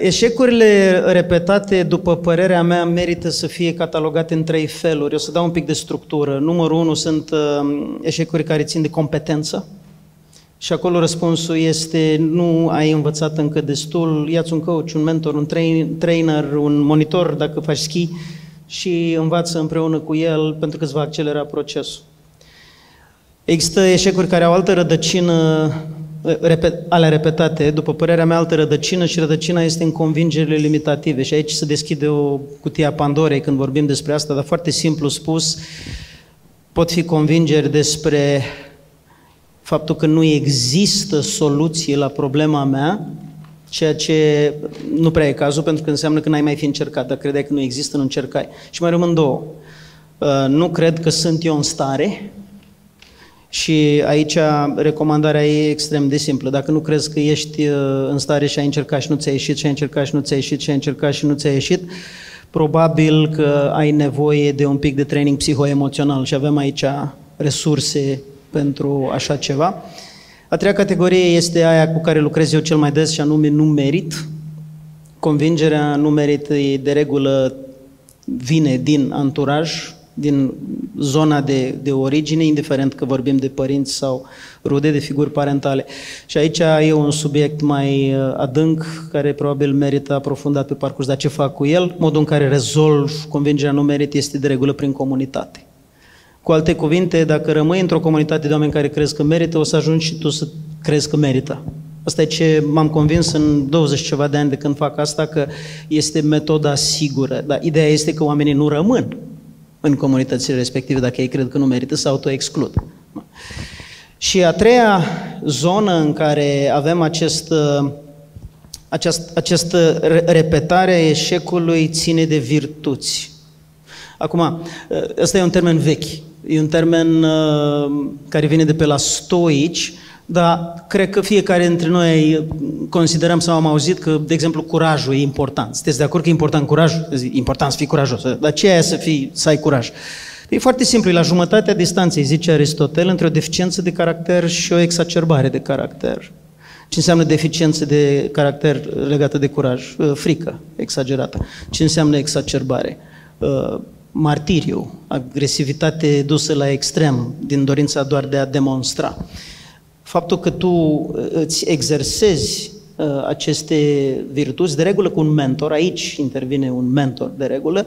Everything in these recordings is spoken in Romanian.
Eșecurile repetate, după părerea mea, merită să fie catalogate în trei feluri. O să dau un pic de structură. Numărul unu sunt uh, eșecuri care țin de competență. Și acolo răspunsul este nu ai învățat încă destul, ia-ți un coach, un mentor, un trainer, un monitor dacă faci ski și învață împreună cu el pentru că îți va accelera procesul. Există eșecuri care au altă rădăcină repet, ale repetate, după părerea mea, altă rădăcină și rădăcina este în convingerile limitative. Și aici se deschide o cutie a Pandorei când vorbim despre asta, dar foarte simplu spus, pot fi convingeri despre faptul că nu există soluție la problema mea, ceea ce nu prea e cazul, pentru că înseamnă că n-ai mai fi încercat, dar credeai că nu există, nu încercai. Și mai rămân două. Uh, nu cred că sunt eu în stare, și aici recomandarea e extrem de simplă. Dacă nu crezi că ești uh, în stare și ai încercat și nu ți-a ieșit, și ai încercat și nu ți-a ieșit, și ai încercat și nu ți-a ieșit, probabil că ai nevoie de un pic de training psihoemoțional și avem aici resurse pentru așa ceva. A treia categorie este aia cu care lucrez eu cel mai des și anume nu merit. Convingerea nu merit de regulă vine din anturaj, din zona de, de origine, indiferent că vorbim de părinți sau rude, de figuri parentale. Și aici e un subiect mai uh, adânc, care probabil merită aprofundat pe parcurs, dar ce fac cu el? Modul în care rezolv convingerea nu merit este de regulă prin comunitate. Cu alte cuvinte, dacă rămâi într-o comunitate de oameni care crezi că merită, o să ajungi și tu să crezi că merită. Asta e ce m-am convins în 20 ceva de ani de când fac asta, că este metoda sigură. Dar ideea este că oamenii nu rămân în comunitățile respective dacă ei cred că nu merită, să auto-exclud. Și a treia zonă în care avem acest, acest, această repetare a eșecului ține de virtuți. Acum, ăsta e un termen vechi, e un termen uh, care vine de pe la stoici, dar cred că fiecare dintre noi considerăm sau am auzit că, de exemplu, curajul e important. Sunteți de acord că e important curajul? E important să fii curajos. Dar ce e să, fii, să ai curaj? E foarte simplu, e la jumătatea distanței, zice Aristotel, între o deficiență de caracter și o exacerbare de caracter. Ce înseamnă deficiență de caracter legată de curaj? Uh, frică exagerată. Ce înseamnă exacerbare? Uh, martiriu, agresivitate dusă la extrem, din dorința doar de a demonstra faptul că tu uh, îți exersezi uh, aceste virtuți, de regulă cu un mentor, aici intervine un mentor de regulă,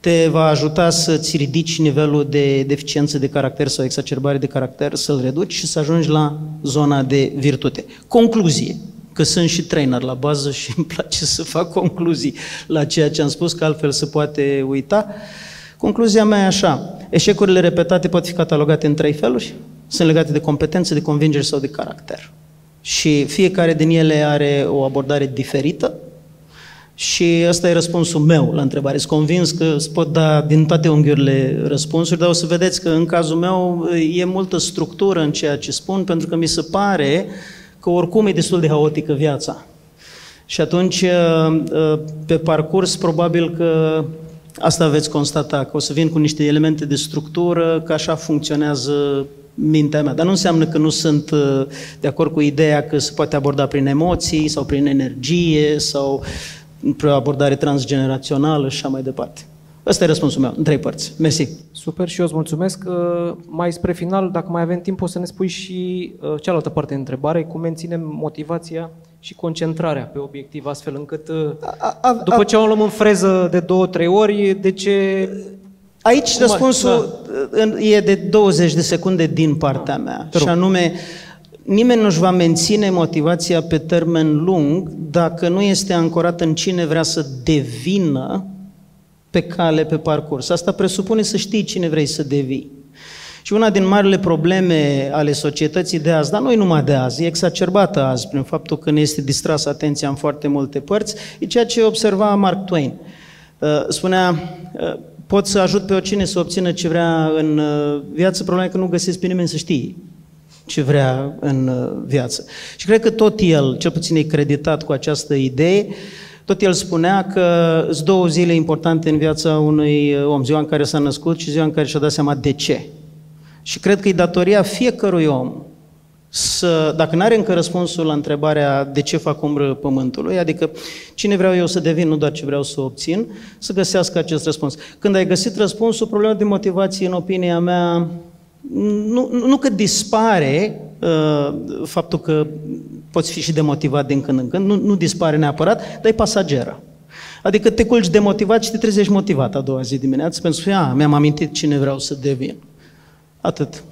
te va ajuta să-ți ridici nivelul de deficiență de caracter sau exacerbare de caracter, să-l reduci și să ajungi la zona de virtute. Concluzie, că sunt și trainer la bază și îmi place să fac concluzii la ceea ce am spus, că altfel se poate uita. Concluzia mea e așa, eșecurile repetate pot fi catalogate în trei feluri sunt legate de competențe, de convingeri sau de caracter. Și fiecare din ele are o abordare diferită și ăsta e răspunsul meu la întrebare. Sunt convins că îți pot da din toate unghiurile răspunsuri, dar o să vedeți că în cazul meu e multă structură în ceea ce spun, pentru că mi se pare că oricum e destul de haotică viața. Și atunci, uh, uh, pe parcurs, probabil că asta veți constata, că o să vin cu niște elemente de structură, că așa funcționează mintea mea. Dar nu înseamnă că nu sunt uh, de acord cu ideea că se poate aborda prin emoții sau prin energie sau prin o abordare transgenerațională și așa mai departe. Ăsta e răspunsul meu, în trei părți. Mersi. Super și eu îți mulțumesc. Uh, mai spre final, dacă mai avem timp, o să ne spui și uh, cealaltă parte de întrebare, cum menținem motivația și concentrarea pe obiectiv, astfel încât a, a, după ce o luăm în freză de două, trei ori, de ce Aici Cum răspunsul da. e de 20 de secunde din partea da. mea. Și anume, nimeni nu-și va menține motivația pe termen lung dacă nu este ancorat în cine vrea să devină pe cale, pe parcurs. Asta presupune să știi cine vrei să devii. Și una din marile probleme ale societății de azi, dar nu numai de azi, e exacerbată azi prin faptul că ne este distrasă atenția în foarte multe părți, e ceea ce observa Mark Twain. Uh, spunea, uh, pot să ajut pe oricine să obțină ce vrea în uh, viață, problema e că nu găsesc pe nimeni să știe ce vrea în uh, viață. Și cred că tot el, cel puțin e creditat cu această idee, tot el spunea că sunt două zile importante în viața unui uh, om, ziua în care s-a născut și ziua în care și-a dat seama de ce. Și cred că e datoria fiecărui om să, dacă nu are încă răspunsul la întrebarea de ce fac umbră pământului, adică cine vreau eu să devin, nu doar ce vreau să obțin, să găsească acest răspuns. Când ai găsit răspunsul, problema de motivație, în opinia mea, nu, nu că dispare uh, faptul că poți fi și demotivat din când în când, nu, nu dispare neapărat, dar e pasageră. Adică te culci demotivat și te trezești motivat a doua zi dimineață pentru că, a, mi-am amintit cine vreau să devin. Atât.